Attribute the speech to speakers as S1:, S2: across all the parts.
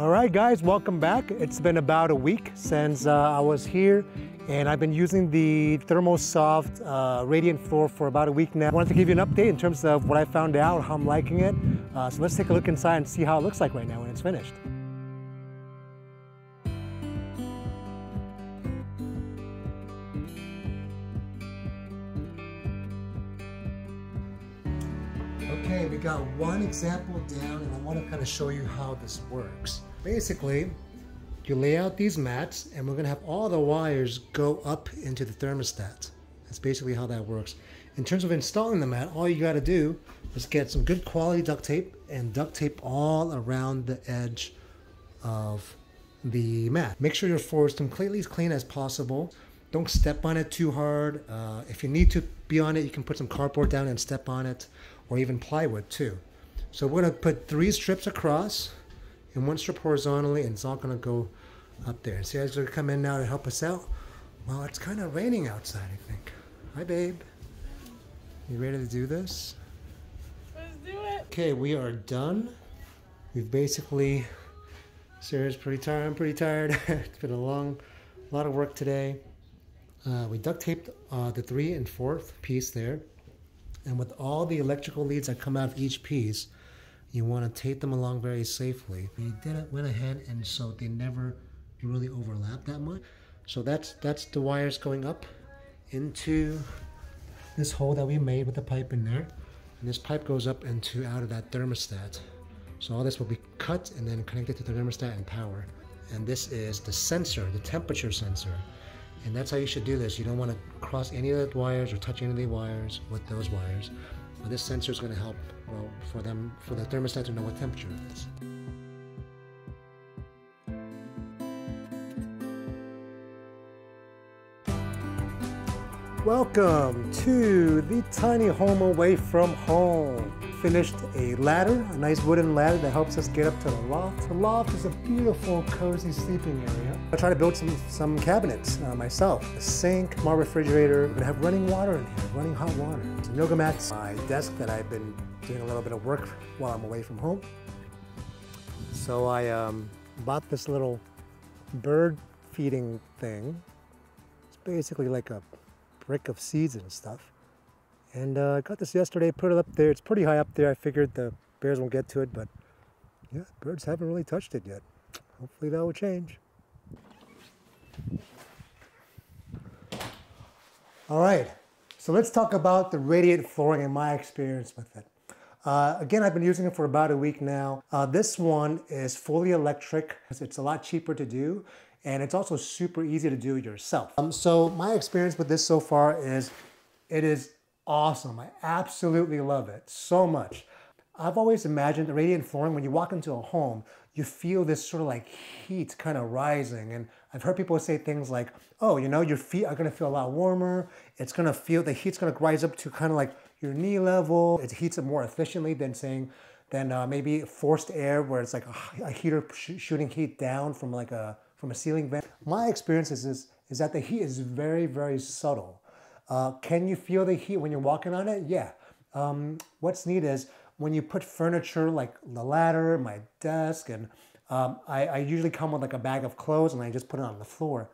S1: All right, guys, welcome back. It's been about a week since uh, I was here, and I've been using the Thermosoft uh, Radiant Floor for about a week now. I wanted to give you an update in terms of what I found out, how I'm liking it. Uh, so let's take a look inside and see how it looks like right now when it's finished. Okay, we got one example down and I want to kind of show you how this works. Basically, you lay out these mats and we're going to have all the wires go up into the thermostat. That's basically how that works. In terms of installing the mat, all you got to do is get some good quality duct tape and duct tape all around the edge of the mat. Make sure your floor is completely as clean as possible. Don't step on it too hard. Uh, if you need to be on it, you can put some cardboard down and step on it or even plywood too. So we're gonna put three strips across and one strip horizontally and it's all gonna go up there. So you guys are gonna come in now to help us out. Well, it's kind of raining outside, I think. Hi, babe. You ready to do this?
S2: Let's do it.
S1: Okay, we are done. We've basically, Sarah's pretty tired, I'm pretty tired. it's been a long, a lot of work today. Uh, we duct taped uh, the three and fourth piece there. And with all the electrical leads that come out of each piece, you want to tape them along very safely. We did it, went ahead, and so they never really overlap that much. So that's that's the wires going up into this hole that we made with the pipe in there. And this pipe goes up into out of that thermostat. So all this will be cut and then connected to the thermostat and power. And this is the sensor, the temperature sensor. And that's how you should do this. You don't want to cross any of the wires or touch any of the wires with those wires. But this sensor is going to help well, for them, for the thermostat to know what temperature it is. Welcome to the tiny home away from home. Finished a ladder, a nice wooden ladder that helps us get up to the loft. The loft is a beautiful, cozy sleeping area. I try to build some, some cabinets uh, myself. A sink, my refrigerator. We're gonna have running water in here, running hot water. Some yoga mats, my desk that I've been doing a little bit of work while I'm away from home. So I um, bought this little bird feeding thing. It's basically like a brick of seeds and stuff. And uh, I got this yesterday, put it up there. It's pretty high up there. I figured the bears won't get to it, but yeah, birds haven't really touched it yet. Hopefully that will change. All right, so let's talk about the radiant flooring and my experience with it. Uh, again, I've been using it for about a week now. Uh, this one is fully electric. It's a lot cheaper to do and it's also super easy to do yourself. Um, so my experience with this so far is it is awesome. I absolutely love it so much. I've always imagined the radiant flooring, when you walk into a home, you feel this sort of like heat kind of rising. And I've heard people say things like, oh, you know, your feet are gonna feel a lot warmer. It's gonna feel, the heat's gonna rise up to kind of like your knee level. It heats up more efficiently than saying, than uh, maybe forced air where it's like a, heater sh shooting heat down from like a from a ceiling vent. My experience is, is, is that the heat is very, very subtle. Uh, can you feel the heat when you're walking on it? Yeah. Um, what's neat is when you put furniture like the ladder, my desk, and um, I, I, usually come with like a bag of clothes and I just put it on the floor.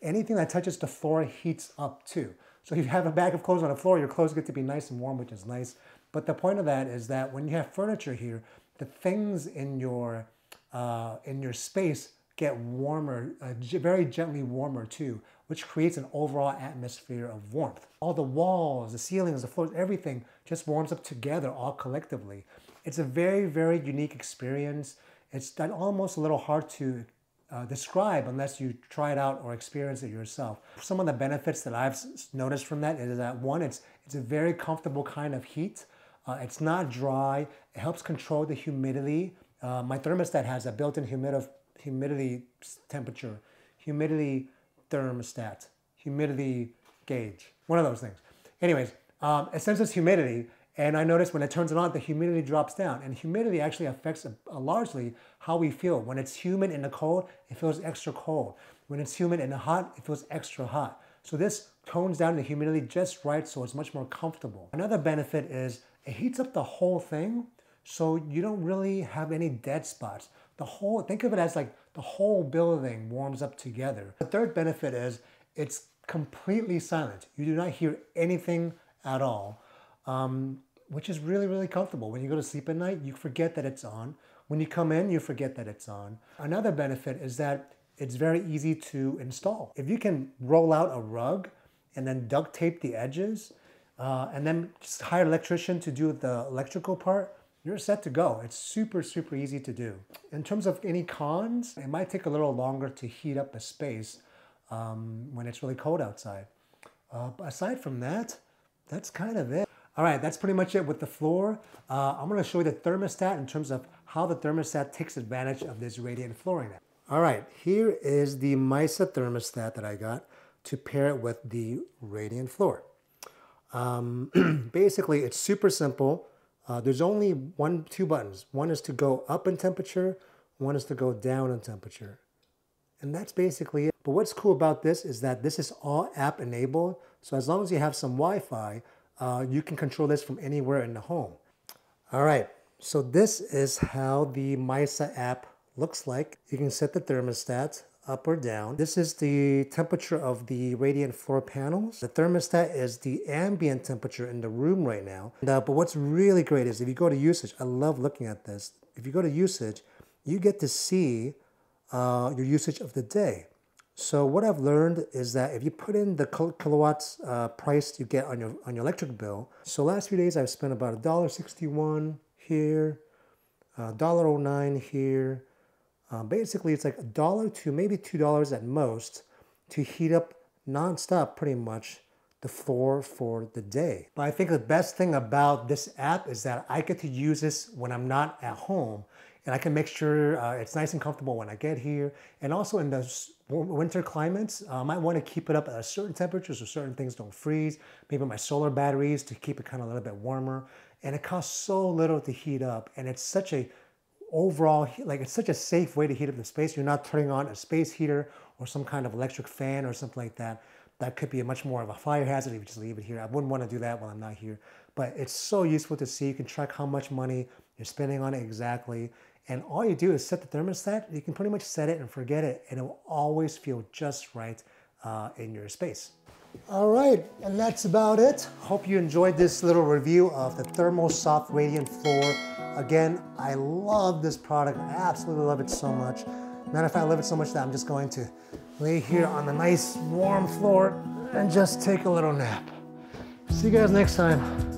S1: Anything that touches the floor heats up too. So if you have a bag of clothes on the floor, your clothes get to be nice and warm, which is nice. But the point of that is that when you have furniture here, the things in your uh, in your space get warmer, uh, very gently warmer too, which creates an overall atmosphere of warmth. All the walls, the ceilings, the floors, everything just warms up together all collectively. It's a very, very unique experience. It's almost a little hard to uh, describe unless you try it out or experience it yourself. Some of the benefits that I've noticed from that is that one, it's, it's a very comfortable kind of heat. Uh, it's not dry. It helps control the humidity. Uh, my thermostat has a built-in humidif humidity temperature, humidity thermostat, humidity gauge, one of those things. Anyways, um, it senses humidity, and I notice when it turns it on, the humidity drops down. And humidity actually affects uh, largely how we feel. When it's humid in the cold, it feels extra cold. When it's humid in the hot, it feels extra hot. So this tones down the humidity just right so it's much more comfortable. Another benefit is it heats up the whole thing so you don't really have any dead spots. The whole, think of it as like the whole building warms up together. The third benefit is it's completely silent. You do not hear anything at all, um, which is really, really comfortable. When you go to sleep at night, you forget that it's on. When you come in, you forget that it's on. Another benefit is that it's very easy to install. If you can roll out a rug and then duct tape the edges, uh, and then just hire an electrician to do the electrical part, you're set to go. It's super, super easy to do. In terms of any cons, it might take a little longer to heat up the space um, when it's really cold outside. Uh, aside from that, that's kind of it. All right, that's pretty much it with the floor. Uh, I'm gonna show you the thermostat in terms of how the thermostat takes advantage of this radiant flooring. All right, here is the Mysa thermostat that I got to pair it with the radiant floor. Um, basically, it's super simple. Uh, there's only one, two buttons. One is to go up in temperature, one is to go down in temperature. And that's basically it. But what's cool about this is that this is all app enabled. So as long as you have some Wi-Fi, uh, you can control this from anywhere in the home. All right, so this is how the Mysa app looks like. You can set the thermostat up or down. This is the temperature of the radiant floor panels. The thermostat is the ambient temperature in the room right now. And, uh, but what's really great is if you go to usage, I love looking at this. If you go to usage, you get to see uh, your usage of the day. So what I've learned is that if you put in the kilowatts uh, price you get on your on your electric bill. So last few days I've spent about $1.61 here, $1.09 here, uh, basically, it's like a dollar to maybe two dollars at most to heat up nonstop, pretty much the floor for the day. But I think the best thing about this app is that I get to use this when I'm not at home and I can make sure uh, it's nice and comfortable when I get here. And also in the winter climates, uh, I might want to keep it up at a certain temperature so certain things don't freeze. Maybe my solar batteries to keep it kind of a little bit warmer. And it costs so little to heat up and it's such a overall, like it's such a safe way to heat up the space. You're not turning on a space heater or some kind of electric fan or something like that. That could be a much more of a fire hazard if you just leave it here. I wouldn't want to do that while I'm not here. But it's so useful to see. You can track how much money you're spending on it exactly. And all you do is set the thermostat. You can pretty much set it and forget it, and it will always feel just right uh, in your space. All right, and that's about it. Hope you enjoyed this little review of the ThermoSoft Radiant Floor. Again, I love this product. I absolutely love it so much. Matter of fact, I love it so much that I'm just going to lay here on the nice warm floor and just take a little nap. See you guys next time.